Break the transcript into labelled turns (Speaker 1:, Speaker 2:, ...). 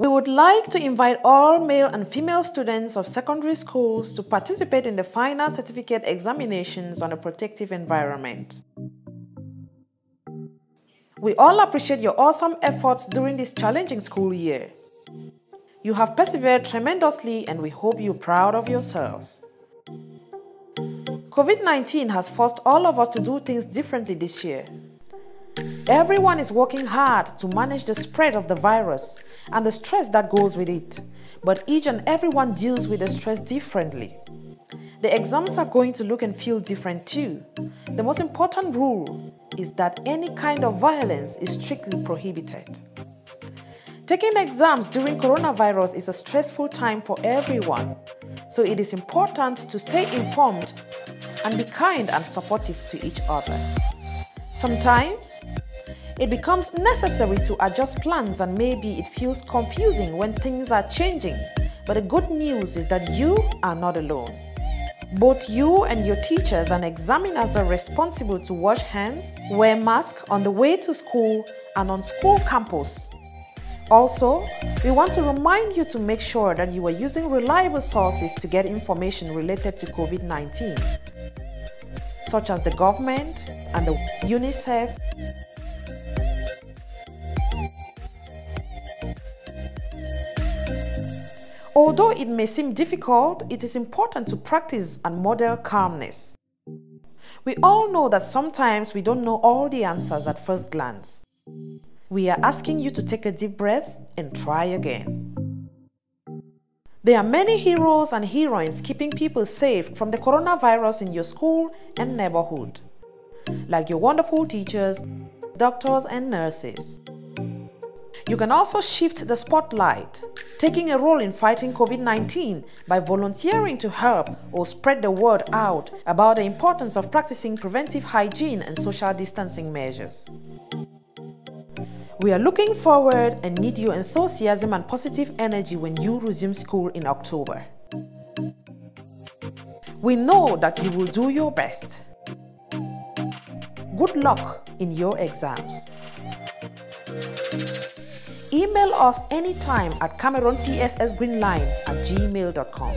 Speaker 1: We would like to invite all male and female students of secondary schools to participate in the final certificate examinations on a protective environment. We all appreciate your awesome efforts during this challenging school year. You have persevered tremendously and we hope you're proud of yourselves. COVID 19 has forced all of us to do things differently this year. Everyone is working hard to manage the spread of the virus and the stress that goes with it, but each and everyone deals with the stress differently. The exams are going to look and feel different too. The most important rule is that any kind of violence is strictly prohibited. Taking exams during coronavirus is a stressful time for everyone, so it is important to stay informed and be kind and supportive to each other. Sometimes, it becomes necessary to adjust plans and maybe it feels confusing when things are changing. But the good news is that you are not alone. Both you and your teachers and examiners are responsible to wash hands, wear masks on the way to school and on school campus. Also, we want to remind you to make sure that you are using reliable sources to get information related to COVID 19, such as the government and the UNICEF Although it may seem difficult, it is important to practice and model calmness. We all know that sometimes we don't know all the answers at first glance. We are asking you to take a deep breath and try again. There are many heroes and heroines keeping people safe from the coronavirus in your school and neighborhood, like your wonderful teachers, doctors, and nurses. You can also shift the spotlight, taking a role in fighting COVID 19 by volunteering to help or spread the word out about the importance of practicing preventive hygiene and social distancing measures. We are looking forward and need your enthusiasm and positive energy when you resume school in October. We know that you will do your best. Good luck in your exams. Email us anytime at CameroonPSSGreenline at gmail.com.